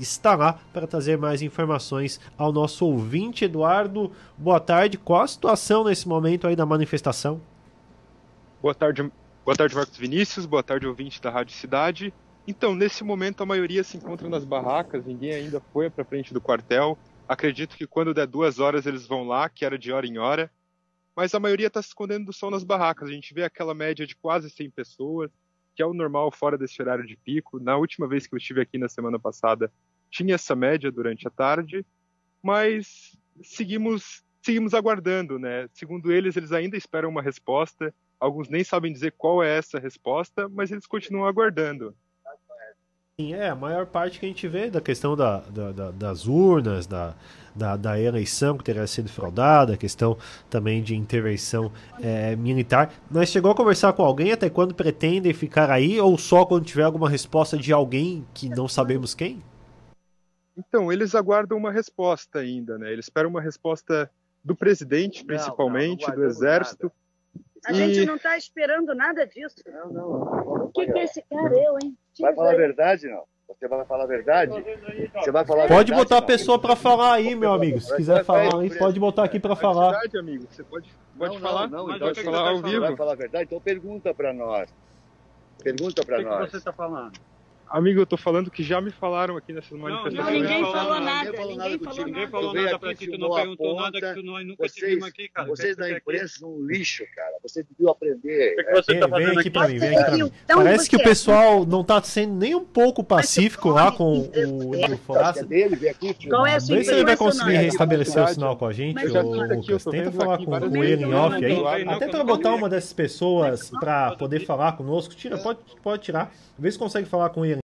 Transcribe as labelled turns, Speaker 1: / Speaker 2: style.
Speaker 1: está lá para trazer mais informações ao nosso ouvinte. Eduardo, boa tarde. Qual a situação nesse momento aí da manifestação?
Speaker 2: Boa tarde, boa tarde, Marcos Vinícius. Boa tarde, ouvinte da Rádio Cidade. Então, nesse momento, a maioria se encontra nas barracas, ninguém ainda foi para frente do quartel. Acredito que quando der duas horas eles vão lá, que era de hora em hora. Mas a maioria está se escondendo do sol nas barracas. A gente vê aquela média de quase 100 pessoas, que é o normal fora desse horário de pico. Na última vez que eu estive aqui na semana passada, tinha essa média durante a tarde, mas seguimos seguimos aguardando, né? Segundo eles, eles ainda esperam uma resposta. Alguns nem sabem dizer qual é essa resposta, mas eles continuam aguardando.
Speaker 1: Sim, é, a maior parte que a gente vê da questão da, da, da, das urnas, da, da, da, eleição que teria sido fraudada, a questão também de intervenção é, militar. Mas chegou a conversar com alguém até quando pretendem ficar aí ou só quando tiver alguma resposta de alguém que não sabemos quem?
Speaker 2: Então, eles aguardam uma resposta ainda, né? Eles esperam uma resposta do presidente, principalmente, não, não, não do exército.
Speaker 3: Nada. A e... gente não está esperando nada disso.
Speaker 4: Não, não. O
Speaker 3: que, que é esse cara, eu, hein?
Speaker 4: Vai falar a verdade, não? Você vai falar a verdade? Você vai falar
Speaker 1: Pode
Speaker 4: verdade,
Speaker 1: botar a pessoa para falar aí, meu amigo. Se quiser falar aí, pode botar aqui para falar.
Speaker 2: Verdade, amigo. Você pode, pode
Speaker 4: não,
Speaker 2: falar.
Speaker 4: Não, não, então pode falar ao vivo. Vai falar a verdade? Então pergunta para nós. Pergunta para nós.
Speaker 5: O que você está falando?
Speaker 2: Amigo, eu tô falando que já me falaram aqui nessas manifestações.
Speaker 3: Não, ninguém falou nada. Ninguém falou nada,
Speaker 5: ninguém falou nada pra ti, tu não perguntou nada que tu nós nunca
Speaker 4: vocês,
Speaker 5: aqui, cara.
Speaker 4: Vocês da imprensa são um lixo, cara. Você devia aprender.
Speaker 5: O que, você tá
Speaker 1: vem, aqui pra mim, vem aqui pra mim. Parece que o pessoal não tá sendo nem um pouco pacífico lá com o Edu Foraça.
Speaker 3: Qual é a
Speaker 1: Vê se ele vai conseguir restabelecer o sinal com a gente. Tenta falar com ele em off aí. Até pra botar uma dessas pessoas pra poder falar conosco. Tira, pode, pode tirar. Vê se consegue falar com ele